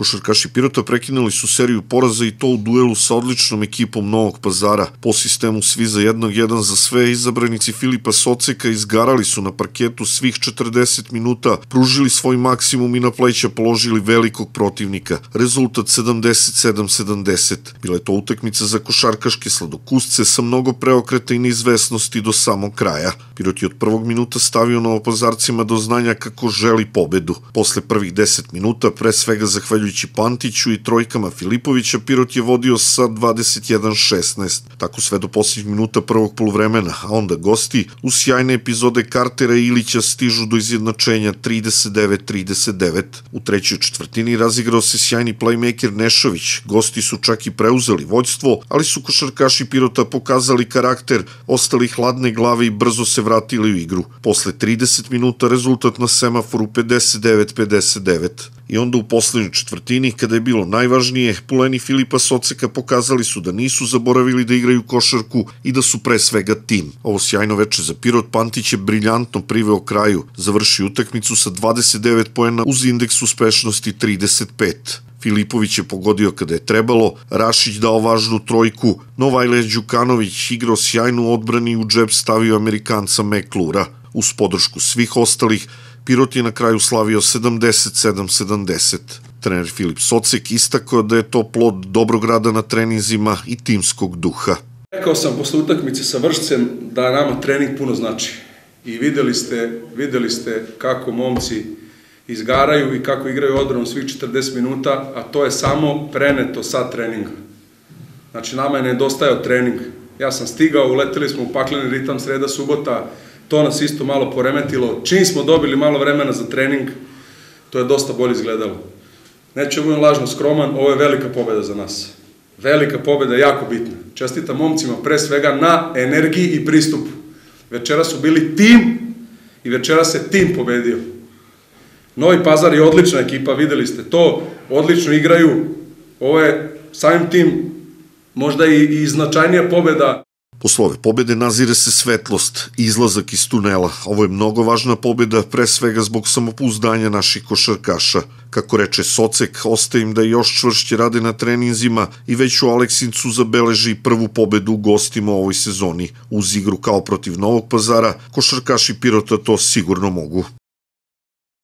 Košarkaši Pirota prekinuli su seriju poraza i to u duelu sa odličnom ekipom Novog pazara. Po sistemu svi za jednog, jedan za sve, izabranici Filipa Soceka izgarali su na parketu svih 40 minuta, pružili svoj maksimum i na pleća položili velikog protivnika. Rezultat 77-70. Bila je to utakmica za košarkaške sladokusce sa mnogo preokreta i neizvesnosti do samog kraja. Pirot je od prvog minuta stavio novopazarcima do znanja kako želi pobedu. Posle prvih 10 minuta, pre svega zahvaljujući Pantiću i trojkama Filipovića, Pirot je vodio sa 21-16. Tako sve do posljednjih minuta prvog poluvremena, a onda gosti u sjajne epizode Kartera i Ilića stižu do izjednačenja 39-39. U trećoj četvrtini razigrao se sjajni playmaker Nešović. Gosti su čak i preuzeli vođstvo, ali su košarkaši Pirota pokazali karakter, ostali hladne glave i brzo se vratili u igru. Posle 30 minuta rezultat na semaforu 59-59. I onda u poslednjoj četvrtini, kada je bilo najvažnije, puleni Filipa Soceka pokazali su da nisu zaboravili da igraju košarku i da su pre svega tim. Ovo sjajno veče za Pirot Pantić je briljantno priveo kraju, završi utakmicu sa 29 poena uz indeks uspešnosti 35. Filipović je pogodio kada je trebalo, Rašić dao važnu trojku, Novajle Đukanović igrao sjajnu odbrani i u džep stavio Amerikanca Meklura. Uz podršku svih ostalih, Pirot je na kraju slavio 77-70. Trener Filip Socek istakao da je to plod dobrog rada na treninzima i timskog duha. Rekao sam posle utakmice sa Vršcem da nama trening puno znači. I videli ste, videli ste kako momci izgaraju i kako igraju odbranu svih 40 minuta, a to je samo preneto sa treninga. Znači, nama je nedostajao trening. Ja sam stigao, uleteli smo u pakleni ritam sreda, subota, to nas isto malo poremetilo. Čim smo dobili malo vremena za trening, to je dosta bolje izgledalo. Neću budem lažno skroman, ovo je velika pobeda za nas. Velika pobeda je jako bitna. Čestita momcima pre svega na energiji i pristupu. Večera su bili tim i večera se tim pobedio. Novi Pazar je odlična ekipa, videli ste to, odlično igraju. Ovo je samim tim možda i, i značajnija pobeda. Posle ove pobede nazire se svetlost, izlazak iz tunela. Ovo je mnogo važna pobeda, pre svega zbog samopouzdanja naših košarkaša. Kako reče Socek, ostaje im da još čvršće rade na treninzima i već u Aleksincu zabeleži prvu pobedu u gostima u ovoj sezoni. Uz igru kao protiv Novog pazara, košarkaši Pirota to sigurno mogu.